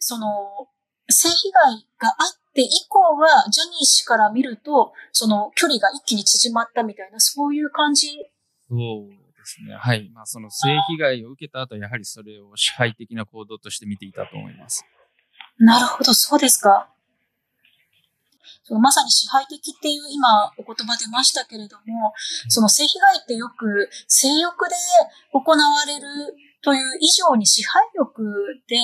その、性被害があって以降は、ジャニー氏から見ると、その距離が一気に縮まったみたいな、そういう感じ？そうですね。はい。まあ、その性被害を受けた後、やはりそれを支配的な行動として見ていたと思います。なるほど、そうですか。そのまさに支配的っていう今お言葉出ましたけれども、その性被害ってよく性欲で行われるという以上に支配欲で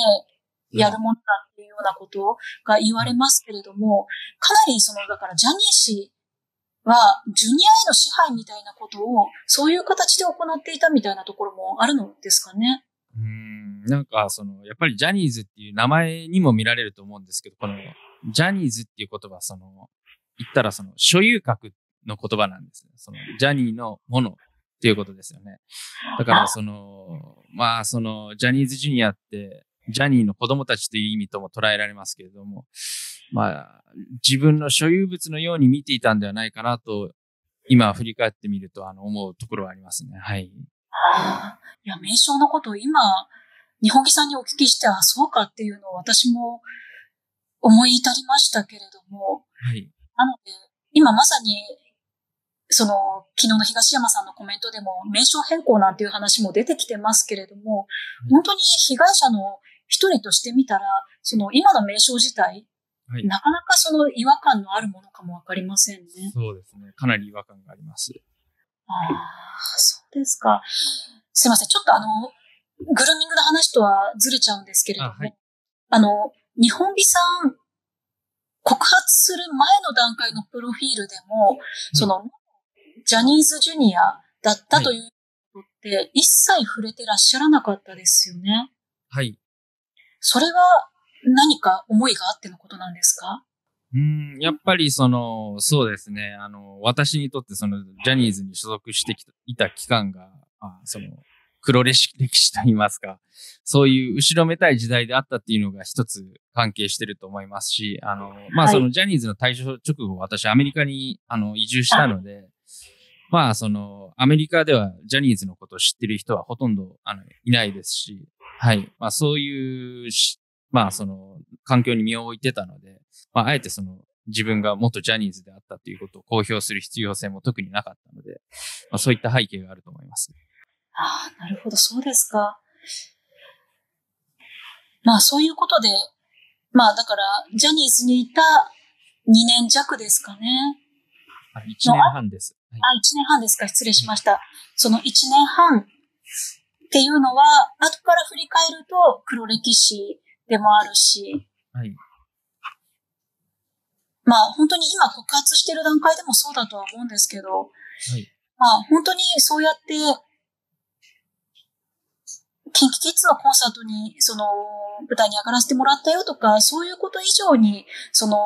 やるものだっていうようなことが言われますけれども、かなりその、だからジャニー氏は、ジュニアへの支配みたいなことを、そういう形で行っていたみたいなところもあるのですかね。うん、なんか、その、やっぱりジャニーズっていう名前にも見られると思うんですけど、この、ジャニーズっていう言葉、その、言ったらその、所有格の言葉なんです。その、ジャニーのものっていうことですよね。だからその、まあその、ジャニーズジュニアって、ジャニーの子供たちという意味とも捉えられますけれども、まあ、自分の所有物のように見ていたんではないかなと、今振り返ってみると、あの、思うところはありますね。はい。はあ、いや、名称のことを今、日本木さんにお聞きして、あ、そうかっていうのを私も思い至りましたけれども、はい。なので、今まさにその、昨日の東山さんのコメントでも、名称変更なんていう話も出てきてますけれども、本当に被害者の一人としてみたら、その今の名称自体、はい、なかなかその違和感のあるものかもわかりませんね。そうですね。かなり違和感があります。ああ、そうですか。すいません。ちょっとあの、グルーミングの話とはずれちゃうんですけれども、あはい、あの、日本美さん、告発する前の段階のプロフィールでも、その、ジャニーズジュニアだったということって、一切触れてらっしゃらなかったですよね。はい。それは何か思いがあってのことなんですか？うん、やっぱりその、そうですね。あの、私にとってその、ジャニーズに所属してきいた期間が、あその、黒歴史と言いますか、そういう後ろめたい時代であったっていうのが一つ関係してると思いますし、あの、まあ、そのジャニーズの対象直後、私アメリカにあの移住したので、まあ、その、アメリカではジャニーズのことを知ってる人はほとんど、あの、いないですし、はい。まあ、そういうまあ、その、環境に身を置いてたので、まあ、あえてその、自分が元ジャニーズであったということを公表する必要性も特になかったので、まあ、そういった背景があると思います。ああ、なるほど、そうですか。まあ、そういうことで、まあ、だから、ジャニーズにいた2年弱ですかね。あ、1年半です。はい、あ、1年半ですか、失礼しました。その1年半っていうのは、後から振り返ると黒歴史でもあるし、はい。まあ本当に今告発してる段階でもそうだとは思うんですけど、はい。まあ本当にそうやって、キンキキッズのコンサートに、その、舞台に上がらせてもらったよとか、そういうこと以上に、その、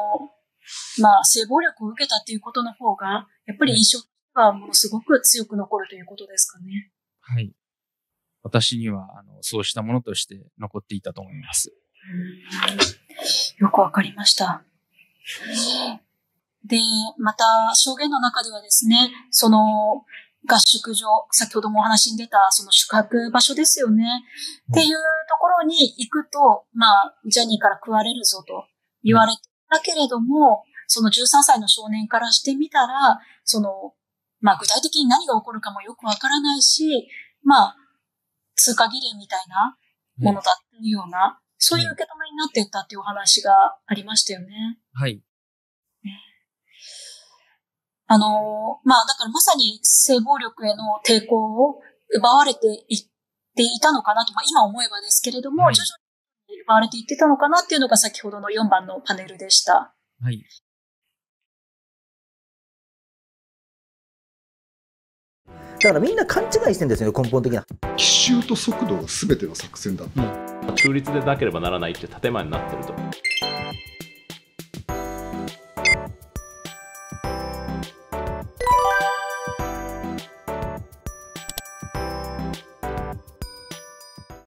まあ、性暴力を受けたっていうことの方が、やっぱり印象がものすごく強く残るということですかね。はい。私には、あの、そうしたものとして残っていたと思います。よくわかりました。で、また、証言の中ではですね、その、合宿所、先ほどもお話に出た、その宿泊場所ですよね。っていうところに行くと、まあ、ジャニーから食われるぞと言われたけれども、その13歳の少年からしてみたら、その、まあ具体的に何が起こるかもよくわからないし、まあ、通過儀礼みたいなものだっていうような、そういう受け止めになっていったっていうお話がありましたよね。はい。あの、まあ、だからまさに性暴力への抵抗を奪われていっていたのかなと、まあ、今思えばですけれども、はい、徐々に奪われていってたのかなっていうのが先ほどの4番のパネルでした。はい。だからみんな勘違いしてるんですよ根本的な。奇襲と速度が全ての作戦だった、うん、中立でなければならないって建前になってると